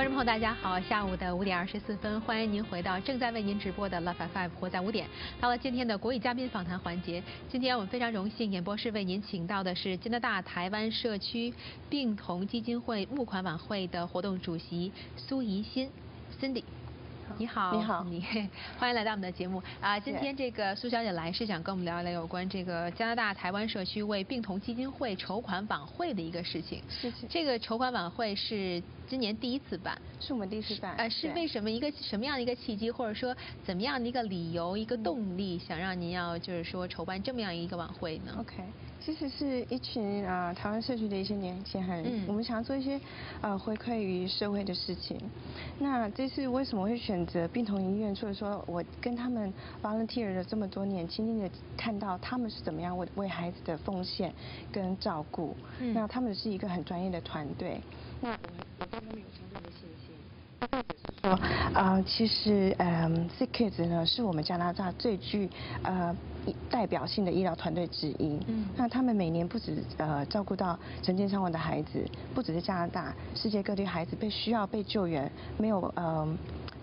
观众朋友，大家好，下午的五点二十四分，欢迎您回到正在为您直播的 Love Five 活在五点。到了今天的国语嘉宾访谈环节，今天我们非常荣幸，演播室为您请到的是加拿大台湾社区病童基金会募款晚会的活动主席苏怡欣 Cindy。你好，你好，你 欢迎来到我们的节目啊！今天这个苏小姐来是想跟我们聊一聊有关这个加拿大台湾社区为病童基金会筹款晚会的一个事情。是是。这个筹款晚会是今年第一次办，是我们第一次办。呃，是为什么一个什么样的一个契机，或者说怎么样的一个理由、一个动力，想让您要就是说筹办这么样一个晚会呢？OK。其实是一群啊台湾社区的一些年轻人，我们想要做一些呃回馈于社会的事情。那这次为什么会选择病童医院？除了说我跟他们 volunteer 了这么多年，亲近的看到他们是怎么样为为孩子的奉献跟照顾。那他们是一个很专业的团队。那我对他们有相当的信心。说，呃，其实，嗯，Sick Kids 呢是我们加拿大最具呃代表性的医疗团队之一。嗯。那他们每年不止呃照顾到成千上万的孩子，不只是加拿大，世界各地孩子被需要被救援，没有呃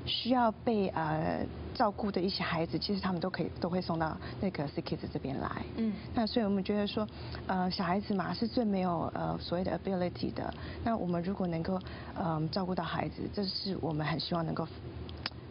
需要被呃。照顾的一些孩子，其实他们都可以都会送到那个 C Kids 这边来。嗯，那所以我们觉得说，呃，小孩子嘛是最没有呃所谓的 ability 的。那我们如果能够呃照顾到孩子，这是我们很希望能够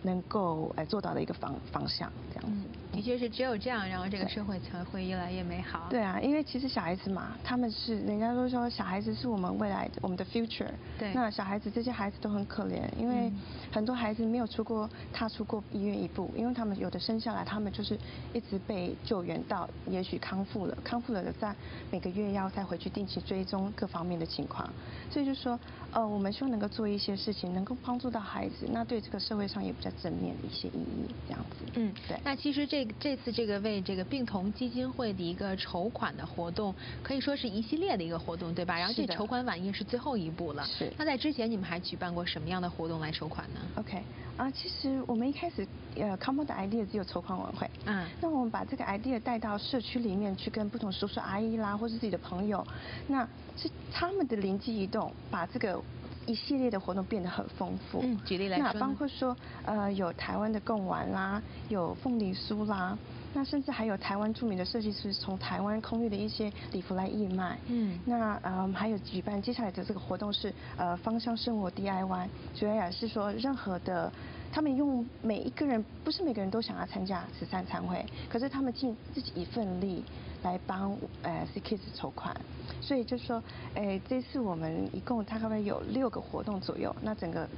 能够呃做到的一个方方向，这样子。的确是只有这样，然后这个社会才会越来越美好。对啊，因为其实小孩子嘛，他们是人家都说小孩子是我们未来的我们的 future。对。那小孩子这些孩子都很可怜，因为很多孩子没有出过踏出过医院一步，因为他们有的生下来，他们就是一直被救援到，也许康复了，康复了的在每个月要再回去定期追踪各方面的情况。所以就说，呃，我们希望能够做一些事情，能够帮助到孩子，那对这个社会上也比较正面的一些意义，这样子。嗯，对。那其实这。这次这个为这个病童基金会的一个筹款的活动，可以说是一系列的一个活动，对吧？然后这筹款晚宴是最后一步了。是。那在之前你们还举办过什么样的活动来筹款呢？OK，啊，其实我们一开始呃 c o m e 的 idea 只有筹款晚会。嗯。那我们把这个 idea 带到社区里面去，跟不同叔叔阿姨啦，或是自己的朋友，那是他们的灵机一动，把这个。一系列的活动变得很丰富。嗯，举例来说，那包括说，呃，有台湾的贡丸啦，有凤梨酥啦，那甚至还有台湾著名的设计师从台湾空运的一些礼服来义卖。嗯，那呃还有举办接下来的这个活动是呃芳香生活 DIY，主要也是说任何的，他们用每一个人不是每个人都想要参加慈善餐会，可是他们尽自己一份力。来帮呃 C Kids 筹款，所以就说，诶，这次我们一共大概有六个活动左右，那整个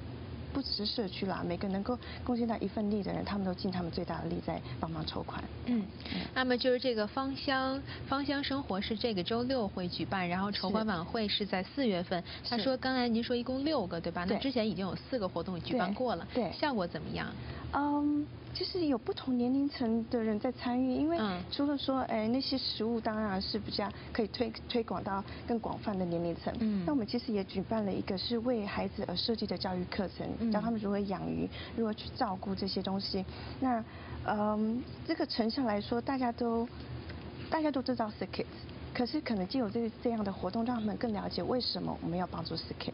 不只是社区啦，每个能够贡献到一份力的人，他们都尽他们最大的力在帮忙筹款。嗯，那么就是这个芳香芳香生活是这个周六会举办，然后筹款晚会是在四月份。他说刚才您说一共六个对吧？那之前已经有四个活动举办过了，对，效果怎么样？嗯。就是有不同年龄层的人在参与，因为除了说，哎，那些食物当然是比较可以推推广到更广泛的年龄层。嗯，那我们其实也举办了一个是为孩子而设计的教育课程，教他们如何养鱼，如何去照顾这些东西。那，嗯，这个成效来说，大家都大家都知道 sick kids，可是可能就有这这样的活动，让他们更了解为什么我们要帮助 sick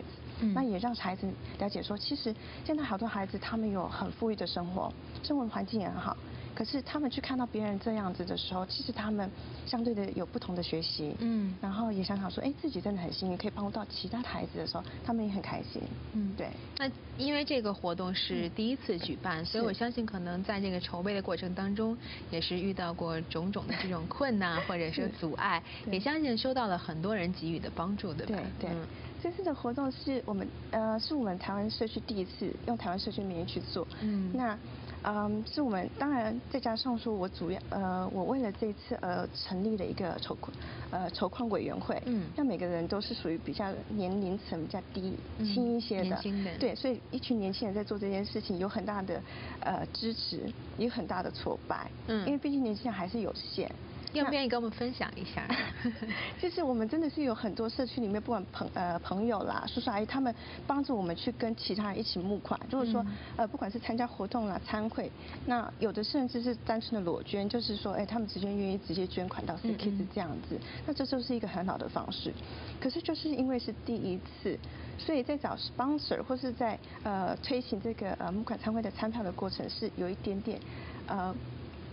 那也让孩子了解说，其实现在好多孩子他们有很富裕的生活，生活环境也很好。可是他们去看到别人这样子的时候，其实他们相对的有不同的学习，嗯，然后也想想说，哎，自己真的很幸运，可以帮助到其他的孩子的时候，他们也很开心，嗯，对。那因为这个活动是第一次举办，所以我相信可能在这个筹备的过程当中，也是遇到过种种的这种困难或者是阻碍，也相信收到了很多人给予的帮助，对吧？对对。这次的活动是我们呃，是我们台湾社区第一次用台湾社区名义去做，嗯，那。嗯，是我们当然再加上说，我主要呃，我为了这一次而成立了一个筹款呃筹款委员会。嗯。那每个人都是属于比较年龄层比较低、轻一些的。年轻人。对，所以一群年轻人在做这件事情，有很大的呃支持，也有很大的挫败。嗯。因为毕竟年轻人还是有限。愿不愿意跟我们分享一下？就是我们真的是有很多社区里面，不管朋呃朋友啦、叔叔阿姨，他们帮助我们去跟其他人一起募款。就是说，呃，不管是参加活动啦、参会，那有的甚至是单纯的裸捐，就是说，哎，他们直接愿意直接捐款到 C Kids 这样子，那这就是一个很好的方式。可是就是因为是第一次，所以在找 sponsor 或是在呃推行这个呃募款参会的参票的过程是有一点点呃。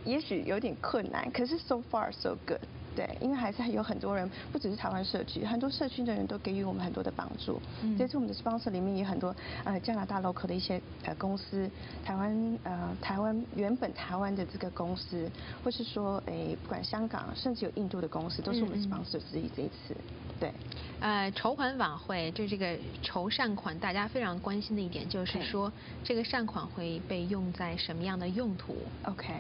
也许有点困难，可是 so far so good，对，因为还是有很多人，不只是台湾社区，很多社区的人都给予我们很多的帮助。嗯，这次我们的 sponsor 里面也很多呃加拿大 local 的一些呃公司，台湾呃台湾原本台湾的这个公司，或是说诶不管香港，甚至有印度的公司，都是我们 sponsor 之一这一次。对，呃筹款晚会就这个筹善款，大家非常关心的一点就是说，这个善款会被用在什么样的用途？OK。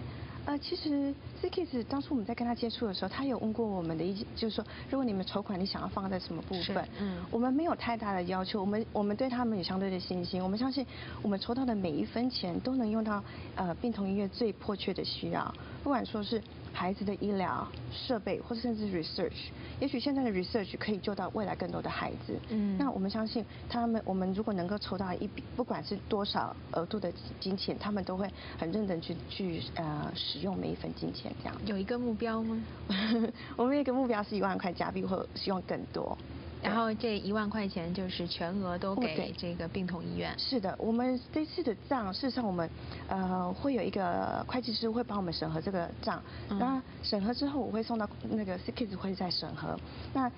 呃，其实 C Kids 当初我们在跟他接触的时候，他有问过我们的意见，就是说，如果你们筹款，你想要放在什么部分？嗯，我们没有太大的要求，我们我们对他们有相对的信心，我们相信我们筹到的每一分钱都能用到呃病童医院最迫切的需要，不管说是。孩子的医疗设备，或者甚至 research，也许现在的 research 可以救到未来更多的孩子。嗯，那我们相信他们，我们如果能够筹到一笔，不管是多少额度的金钱，他们都会很认真去去呃使用每一分金钱这样。有一个目标吗？我们一个目标是一万块加币，或希望更多。然后这一万块钱就是全额都给这个病童医院。是的，我们这次的账，事实上我们呃会有一个会计师会帮我们审核这个账，那审核之后我会送到那个 C Kids 会再审核，那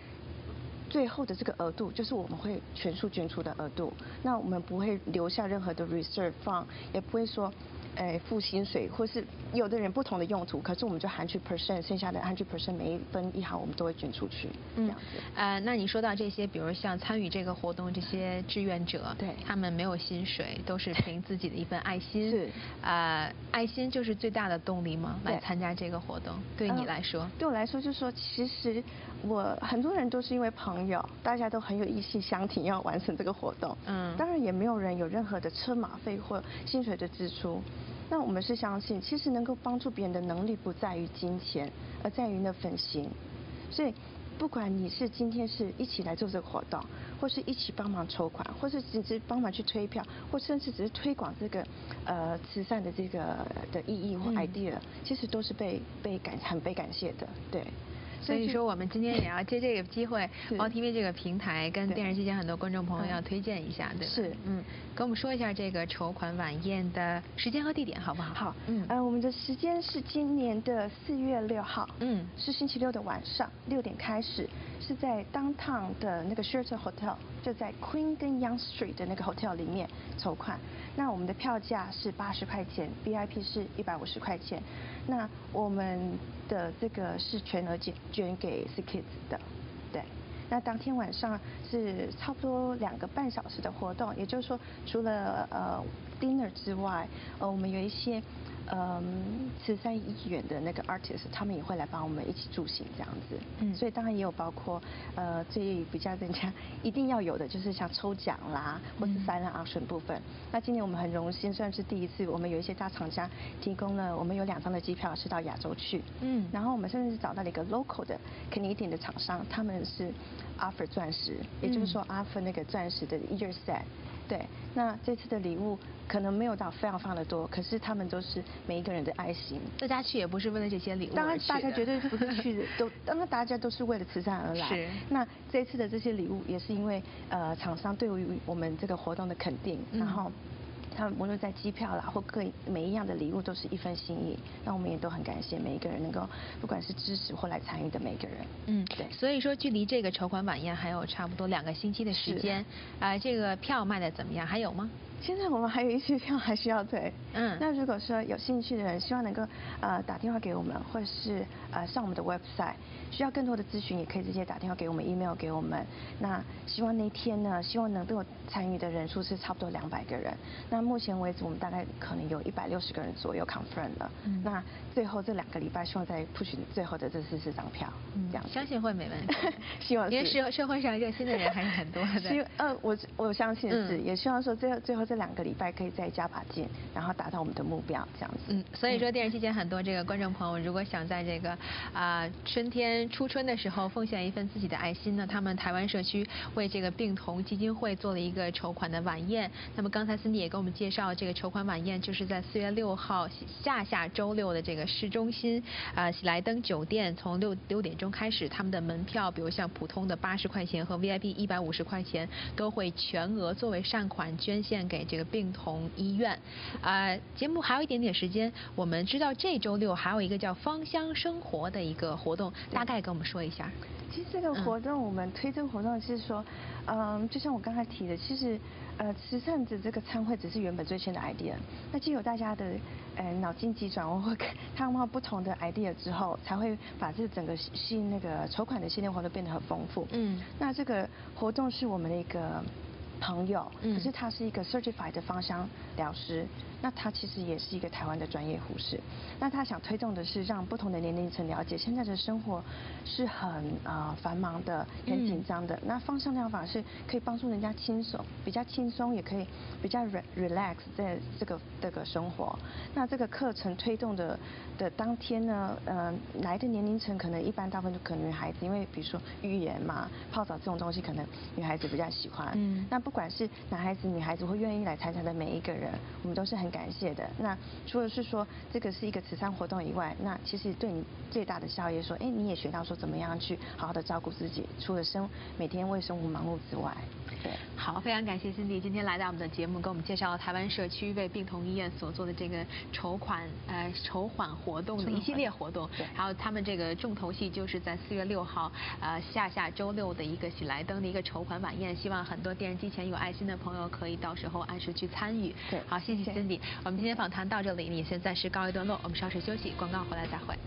最后的这个额度就是我们会全数捐出的额度，那我们不会留下任何的 reserve fund，，也不会说。诶，付薪水，或是有的人不同的用途，可是我们就 hundred percent，剩下的 hundred percent 每一分一毫我们都会捐出去，这样子。呃，那你说到这些，比如像参与这个活动这些志愿者，对，他们没有薪水，都是凭自己的一份爱心。是。呃，爱心就是最大的动力吗？来参加这个活动，对你来说？对我来说，就是说，其实我很多人都是因为朋友，大家都很有意气相挺，要完成这个活动。嗯。当然也没有人有任何的车马费或薪水的支出。那我们是相信，其实能够帮助别人的能力不在于金钱，而在于那份心。所以，不管你是今天是一起来做这个活动，或是一起帮忙筹款，或是只是帮忙去推票，或甚至只是推广这个呃慈善的这个的意义或 idea，其实都是被被感很被感谢的，对。所以说，我们今天也要借这个机会，猫 TV 这个平台跟电视机前很多观众朋友要推荐一下，对吧？是，嗯，跟我们说一下这个筹款晚宴的时间和地点，好不好？好，嗯，呃，我们的时间是今年的四月六号，嗯，是星期六的晚上六点开始，是在 Downtown 的那个 Sheraton Hotel，就在 Queen 跟 Young Street 的那个 hotel 里面筹款。那我们的票价是八十块钱，VIP 是一百五十块钱。那我们的这个是全额捐捐给 C Kids 的，对。那当天晚上是差不多两个半小时的活动，也就是说，除了呃 dinner 之外，呃，我们有一些。嗯，慈善义援的那个 artist，他们也会来帮我们一起助行这样子。嗯，所以当然也有包括呃最比较人家一定要有的，就是像抽奖啦，或是 silent auction 部分。那今年我们很荣幸，算是第一次，我们有一些大厂家提供了，我们有两张的机票是到亚洲去。嗯，然后我们甚至是找到了一个 local 的 Canadian 的厂商，他们是 offer 钻石，也就是说 offer 那个钻石的 year set。对，那这次的礼物可能没有到非常非常的多，可是他们都是每一个人的爱心。大家去也不是为了这些礼物当然，大家绝对不是去 的，都当然大家都是为了慈善而来。是。那这次的这些礼物也是因为呃厂商对于我们这个活动的肯定，然后。他们无论在机票啦，或各每一样的礼物，都是一份心意。那我们也都很感谢每一个人能够，不管是支持或来参与的每一个人。嗯，对。所以说，距离这个筹款晚宴还有差不多两个星期的时间。啊，这个票卖的怎么样？还有吗？现在我们还有一些票还需要退。嗯。那如果说有兴趣的人，希望能够呃打电话给我们，或者是呃上我们的 website。需要更多的咨询，也可以直接打电话给我们，email 给我们。那希望那天呢，希望能够参与的人数是差不多两百个人。那目前为止，我们大概可能有一百六十个人左右 confirm 了。嗯那最后这两个礼拜，希望再 push 最后的这四十张票，嗯这样。相信会没问题。希望。因为社社会上热心的人还是很多的。希呃，我我相信是，也希望说最后最后这。这两个礼拜可以再加把劲，然后达到我们的目标，这样子。嗯，所以说电视机前很多这个观众朋友，如果想在这个啊春天初春的时候奉献一份自己的爱心呢，他们台湾社区为这个病童基金会做了一个筹款的晚宴。那么刚才 Cindy 也给我们介绍，这个筹款晚宴就是在四月六号下下周六的这个市中心啊喜来登酒店，从六六点钟开始，他们的门票，比如像普通的八十块钱和 VIP 一百五十块钱，都会全额作为善款捐献给这个病童医院。啊，节目还有一点点时间，我们知道这周六还有一个叫芳香生活的一个活动，大概跟我们说一下。其实这个活动，我们推这个活动是说，嗯，就像我刚才提的，其实，呃，慈善的这个参会只是原本最先的 idea，那既有大家的，呃，脑筋急转弯或看到不同的 idea 之后，才会把这整个系那个筹款的系列活动变得很丰富。嗯。那这个活动是我们的一个朋友，可是他是一个 certified 的芳香疗师。那他其实也是一个台湾的专业护士，那他想推动的是让不同的年龄层了解现在的生活是很呃繁忙的、很紧张的。那芳香疗法是可以帮助人家轻松、比较轻松，也可以比较 relax 在这个这个生活。那这个课程推动的的当天呢，呃，来的年龄层可能一般大部分都可能女孩子，因为比如说浴盐嘛、泡澡这种东西，可能女孩子比较喜欢。嗯。那不管是男孩子、女孩子会愿意来参加的每一个人，我们都是很。感谢的。那除了是说这个是一个慈善活动以外，那其实对你最大的效益，说，哎，你也学到说怎么样去好好的照顾自己，除了生每天为生活忙碌之外。对，好，非常感谢 Cindy 今天来到我们的节目，给我们介绍了台湾社区为病童医院所做的这个筹款呃筹款活动的一系列活动。对。还有他们这个重头戏就是在四月六号呃下下周六的一个喜来登的一个筹款晚宴，希望很多电视机前有爱心的朋友可以到时候按时去参与。对。好，谢谢 Cindy。我们今天访谈到这里，你先暂时告一段落，我们稍事休息，广告回来再会。